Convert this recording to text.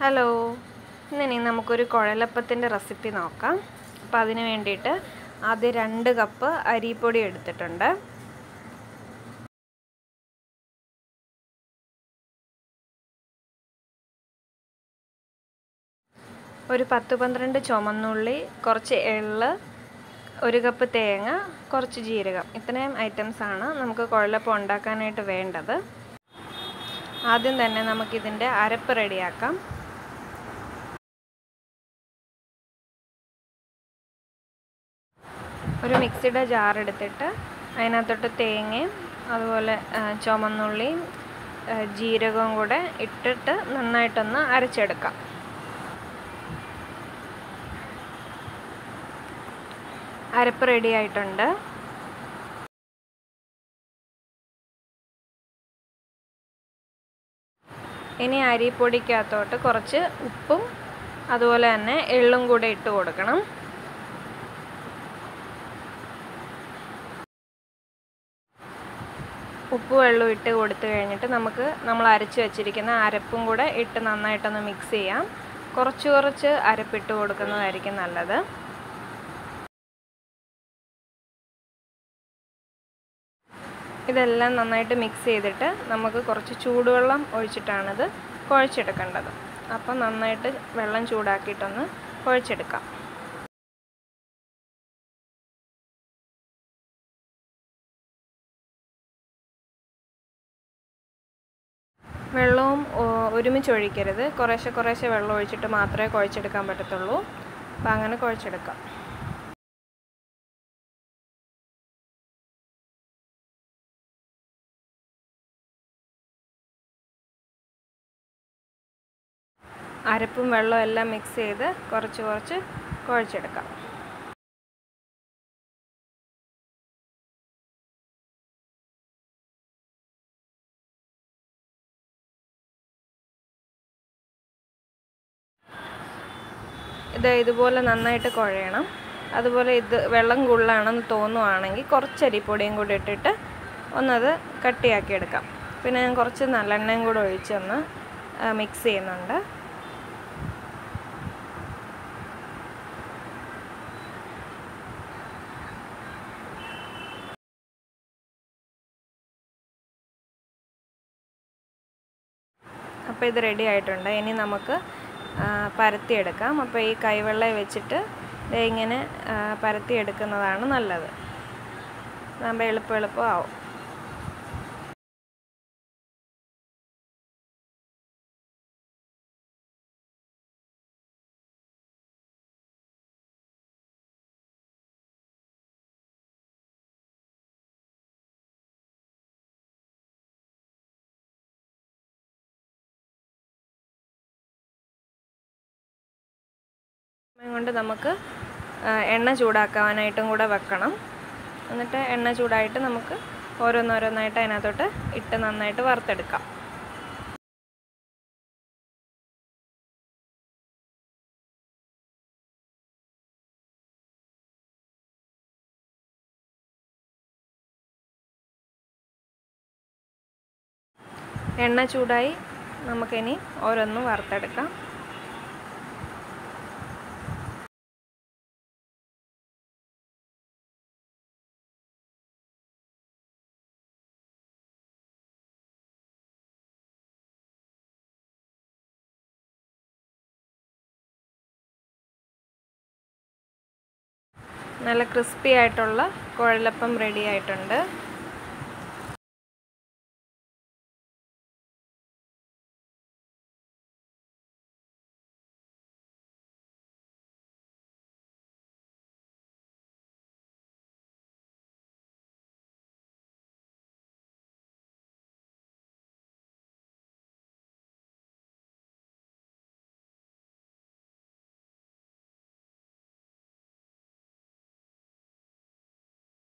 Hello. ഇന്നിനി നമുക്കൊരു കുഴലപ്പത്തിന്റെ recipe നോക്കാം. അപ്പോൾ അതിന് വേണ്ടിയിട്ട് ആദ്യം രണ്ട് കപ്പ് അരിപ്പൊടി എടുത്തിട്ടുണ്ട്. ഒരു പത്ത് പന്ത്രണ്ട് ചുമന്നുള്ളി കുറച്ച് എള്ള് ഒരു കപ്പ് തേങ്ങ കുറച്ച് ജീരകം. ഇത്രയും ഐറ്റംസാണ് നമുക്ക് കുഴലപ്പം ഉണ്ടാക്കാനായിട്ട് വേണ്ടത്. ആദ്യം തന്നെ നമുക്കിതിന്റെ അരപ്പ് റെഡിയാക്കാം. ഒരു മിക്സിയുടെ ജാർ എടുത്തിട്ട് അതിനകത്തോട്ട് തേങ്ങയും അതുപോലെ ചുമന്നുള്ളിയും ജീരകവും കൂടെ ഇട്ടിട്ട് നന്നായിട്ടൊന്ന് അരച്ചെടുക്കാം. അരപ്പ് റെഡി ആയിട്ടുണ്ട്. ഇനി അരിപ്പൊടിക്കകത്തോട്ട് കുറച്ച് ഉപ്പും അതുപോലെ തന്നെ എള്ളും കൂടെ ഇട്ട് കൊടുക്കണം. ഉപ്പ് വെള്ളം ഇട്ട് കൊടുത്തു കഴിഞ്ഞിട്ട് നമുക്ക് നമ്മൾ അരച്ച് വെച്ചിരിക്കുന്ന അരപ്പും കൂടെ ഇട്ട് നന്നായിട്ടൊന്ന് മിക്സ് ചെയ്യാം. കുറച്ച് കുറച്ച് അരപ്പിട്ട് കൊടുക്കുന്നതായിരിക്കും നല്ലത്. ഇതെല്ലാം നന്നായിട്ട് മിക്സ് ചെയ്തിട്ട് നമുക്ക് കുറച്ച് ചൂടുവെള്ളം ഒഴിച്ചിട്ടാണിത് കുഴച്ചെടുക്കേണ്ടത്. അപ്പം നന്നായിട്ട് വെള്ളം ചൂടാക്കിയിട്ടൊന്ന് കുഴച്ചെടുക്കാം. വെള്ളവും ഒരുമിച്ച് ഒഴിക്കരുത്. കുറേശ്ശെ കുറേശ്ശെ വെള്ളം ഒഴിച്ചിട്ട് മാത്രമേ കുഴച്ചെടുക്കാൻ പറ്റത്തുള്ളൂ. അപ്പം അങ്ങനെ കുഴച്ചെടുക്കാം. അരപ്പും വെള്ളവും എല്ലാം മിക്സ് ചെയ്ത് കുറച്ച് കുറച്ച് കുഴച്ചെടുക്കാം. ഇത് ഇതുപോലെ നന്നായിട്ട് കുഴയണം. അതുപോലെ ഇത് വെള്ളം കൂടുതലാണെന്ന് തോന്നുവാണെങ്കിൽ കുറച്ച് അരിപ്പൊടിയും കൂടി ഇട്ടിട്ട് ഒന്നത് കട്ടിയാക്കി എടുക്കാം. പിന്നെ ഞാൻ കുറച്ച് നല്ലെണ്ണയും കൂടെ ഒഴിച്ചൊന്ന് മിക്സ് ചെയ്യുന്നുണ്ട്. അപ്പോൾ ഇത് റെഡി ആയിട്ടുണ്ട്. ഇനി നമുക്ക് പരത്തിയെടുക്കാം. അപ്പോൾ ഈ കൈവെള്ള വെച്ചിട്ട് ഇങ്ങനെ പരത്തിയെടുക്കുന്നതാണ് നല്ലത്. നമ്മൾ എളുപ്പം എളുപ്പം ആവും. കൊണ്ട് നമുക്ക് എണ്ണ ചൂടാക്കാനായിട്ടും കൂടെ വെക്കണം. എന്നിട്ട് എണ്ണ ചൂടായിട്ട് നമുക്ക് ഓരോന്നോരോന്നായിട്ട് അതിനകത്തോട്ട് ഇട്ട് നന്നായിട്ട് വറുത്തെടുക്കാം. എണ്ണ ചൂടായി നമുക്കിനി ഓരോന്നും വറുത്തെടുക്കാം. നല്ല ക്രിസ്പി ആയിട്ടുള്ള കുഴലപ്പം റെഡി ആയിട്ടുണ്ട്.